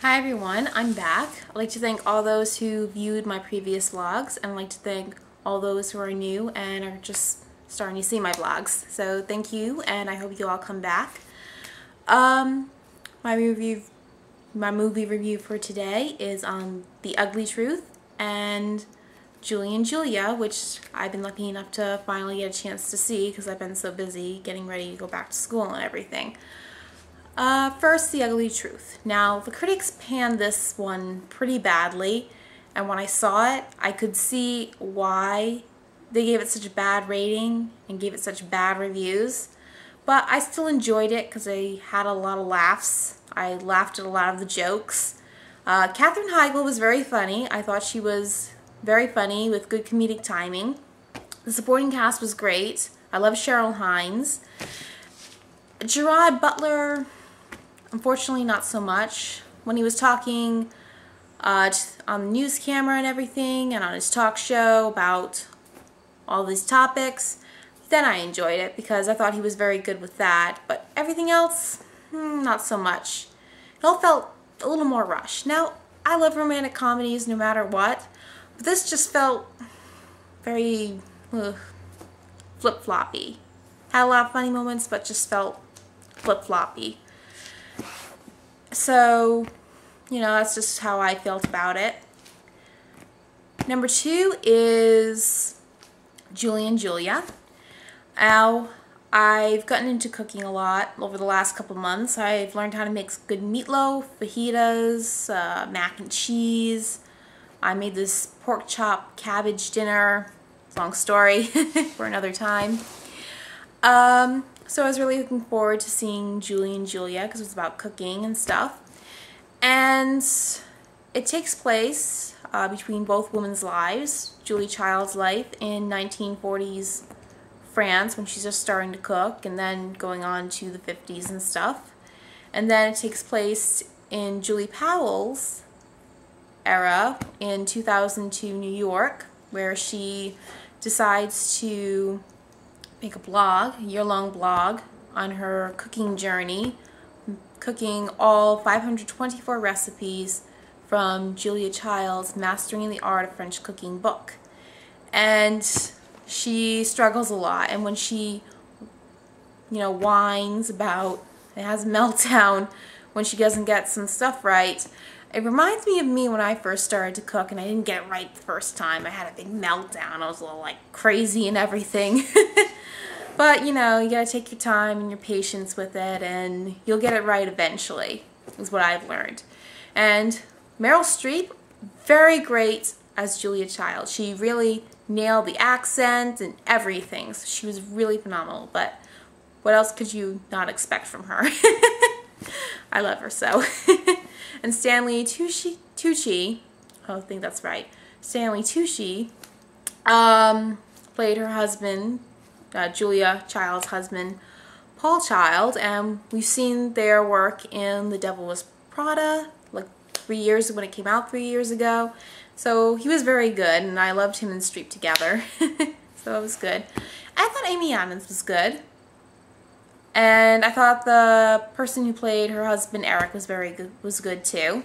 Hi everyone, I'm back. I'd like to thank all those who viewed my previous vlogs and I'd like to thank all those who are new and are just starting to see my vlogs. So thank you and I hope you all come back. Um, my review, my movie review for today is on The Ugly Truth and Julie and Julia, which I've been lucky enough to finally get a chance to see because I've been so busy getting ready to go back to school and everything. Uh, first, The Ugly Truth. Now, the critics panned this one pretty badly, and when I saw it, I could see why they gave it such a bad rating and gave it such bad reviews. But I still enjoyed it because I had a lot of laughs. I laughed at a lot of the jokes. Uh, Katherine Heigl was very funny. I thought she was very funny with good comedic timing. The supporting cast was great. I love Cheryl Hines. Gerard Butler Unfortunately, not so much. When he was talking uh, on the news camera and everything, and on his talk show about all these topics, then I enjoyed it because I thought he was very good with that. But everything else, hmm, not so much. It all felt a little more rushed. Now, I love romantic comedies no matter what, but this just felt very flip-floppy. Had a lot of funny moments, but just felt flip-floppy. So, you know, that's just how I felt about it. Number two is Julie and Julia. Now, I've gotten into cooking a lot over the last couple months. I've learned how to make good meatloaf, fajitas, uh, mac and cheese. I made this pork chop cabbage dinner. Long story for another time. Um, so I was really looking forward to seeing Julie and Julia because it was about cooking and stuff. And it takes place uh, between both women's lives. Julie Child's life in 1940s France when she's just starting to cook and then going on to the 50s and stuff. And then it takes place in Julie Powell's era in 2002 New York where she decides to make a blog, year-long blog on her cooking journey, cooking all 524 recipes from Julia Child's Mastering the Art of French Cooking book. And she struggles a lot and when she you know whines about and has meltdown when she doesn't get some stuff right it reminds me of me when I first started to cook and I didn't get it right the first time I had a big meltdown I was a little like crazy and everything But, you know, you gotta take your time and your patience with it and you'll get it right eventually, is what I've learned. And Meryl Streep, very great as Julia Child. She really nailed the accent and everything. So she was really phenomenal. But what else could you not expect from her? I love her so. and Stanley Tucci, Tucci, I think that's right, Stanley Tucci, um, played her husband, uh, Julia Child's husband, Paul Child, and we've seen their work in The Devil Wears Prada, like three years when it came out three years ago. So he was very good, and I loved him and Streep together. so it was good. I thought Amy Adams was good. And I thought the person who played her husband Eric was very good was good too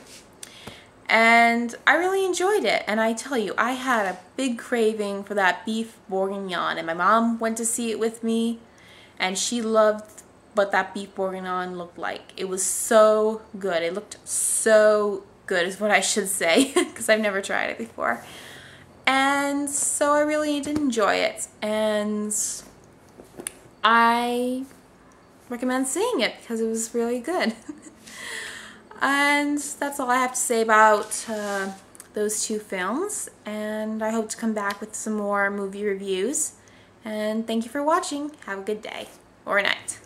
and I really enjoyed it. And I tell you, I had a big craving for that beef bourguignon, and my mom went to see it with me, and she loved what that beef bourguignon looked like. It was so good. It looked so good is what I should say, because I've never tried it before. And so I really did enjoy it, and I recommend seeing it because it was really good. And that's all I have to say about uh, those two films. And I hope to come back with some more movie reviews. And thank you for watching. Have a good day or night.